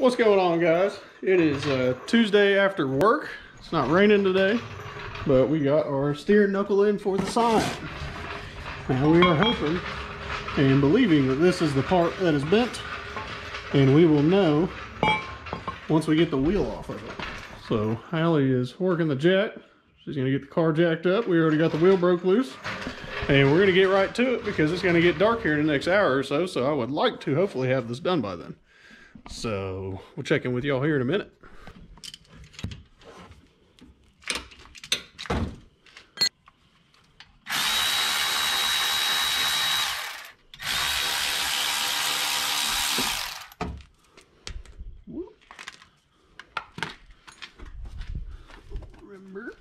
What's going on guys? It is uh, Tuesday after work. It's not raining today, but we got our steering knuckle in for the Scion. Now we are hoping and believing that this is the part that is bent and we will know once we get the wheel off of it. So Hallie is working the jack. She's gonna get the car jacked up. We already got the wheel broke loose. And we're gonna get right to it because it's gonna get dark here in the next hour or so. So I would like to hopefully have this done by then. So we'll check in with y'all here in a minute. Remember?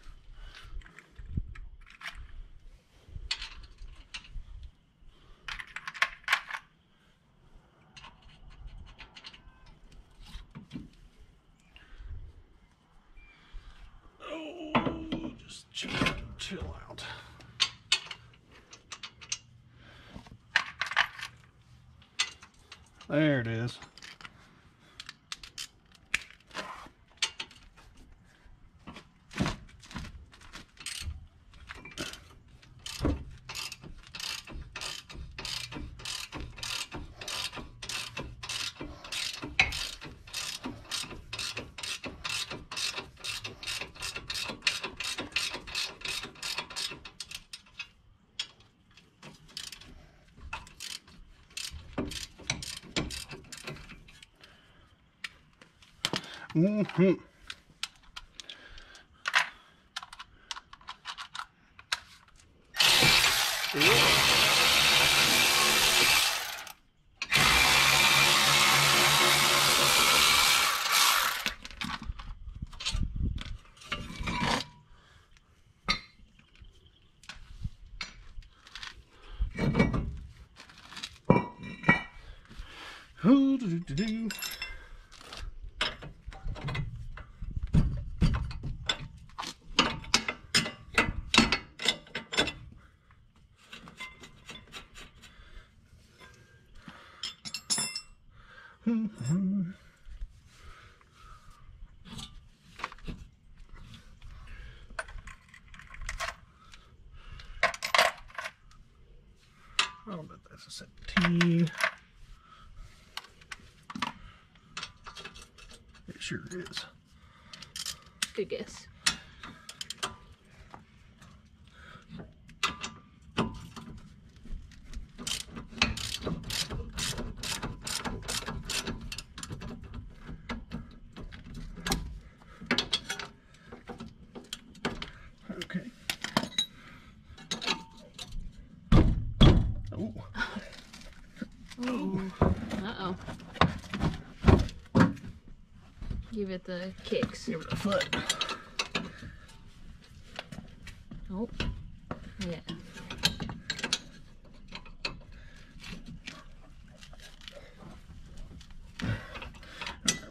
Oh, just chill, out. There it is. Mm hmm Ooh, do, do, do, do. Mm-hmm. I'll bet that's a seventeen. It sure is. Good guess. Okay. Oh, Uh oh. Give it the kicks. give it a foot. Oh. Yeah.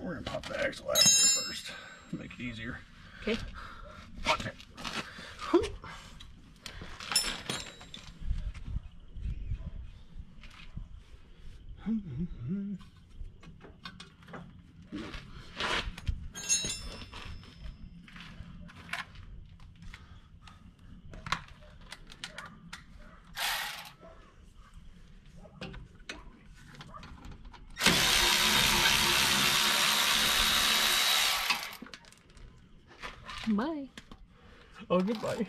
We're gonna pop the axle out first. Make it easier. Okay. Watch it. Bye. Oh, goodbye.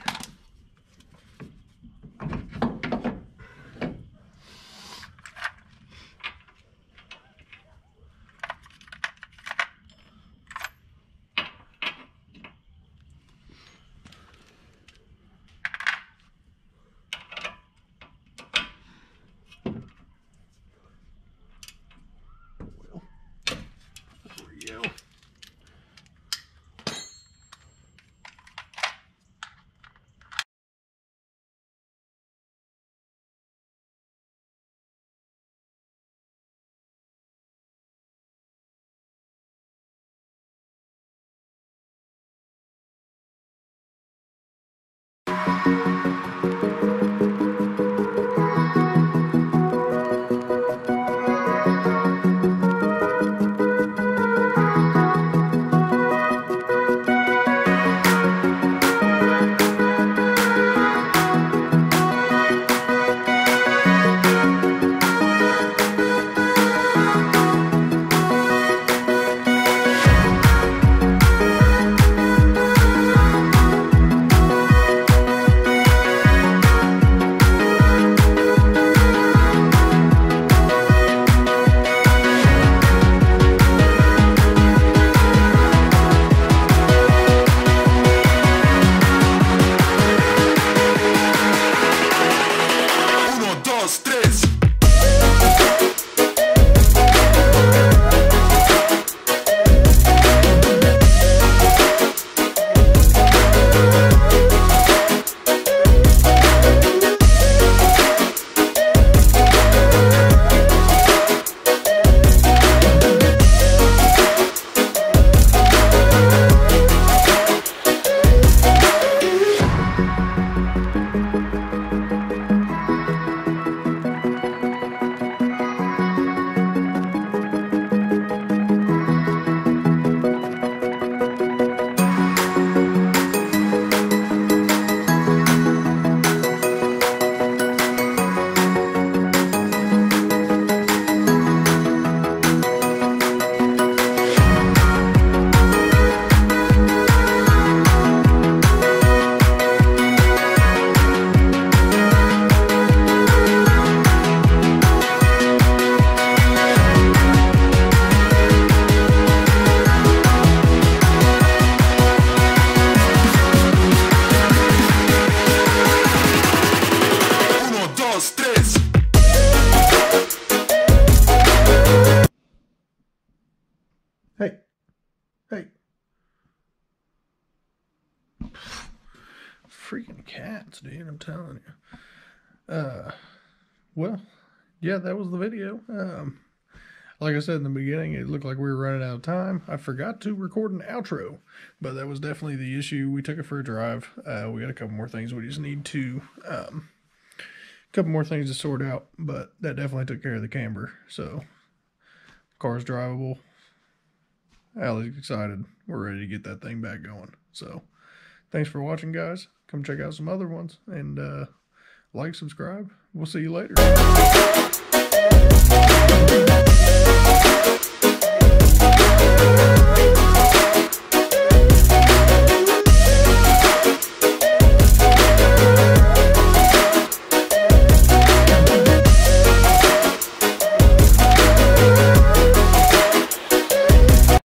Hey. Freaking cats, dude. I'm telling you. Uh, well, yeah, that was the video. Um, like I said in the beginning, it looked like we were running out of time. I forgot to record an outro, but that was definitely the issue. We took it for a drive. Uh, we got a couple more things we just need to, um, a couple more things to sort out, but that definitely took care of the camber. So, car's drivable. Allie's excited. We're ready to get that thing back going. So thanks for watching, guys. Come check out some other ones and uh, like, subscribe. We'll see you later.